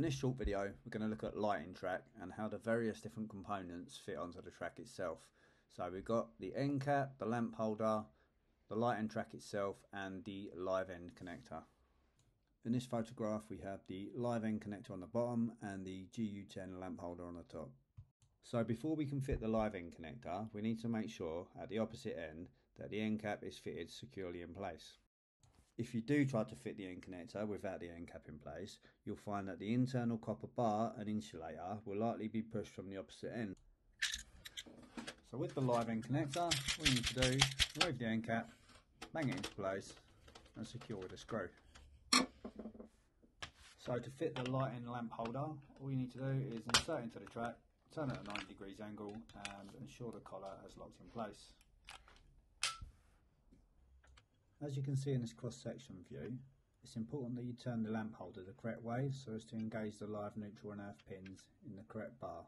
this short video, we're going to look at lighting track and how the various different components fit onto the track itself. So we've got the end cap, the lamp holder, the lighting track itself and the live end connector. In this photograph we have the live end connector on the bottom and the GU10 lamp holder on the top. So before we can fit the live end connector, we need to make sure at the opposite end that the end cap is fitted securely in place. If you do try to fit the end connector without the end cap in place, you'll find that the internal copper bar and insulator will likely be pushed from the opposite end. So with the live end connector, all you need to do is remove the end cap, bang it into place and secure with a screw. So to fit the light lighting lamp holder, all you need to do is insert into the track, turn it at a 90 degrees angle and ensure the collar has locked in place. As you can see in this cross-section view, it's important that you turn the lamp holder the correct way so as to engage the live neutral and earth pins in the correct bar.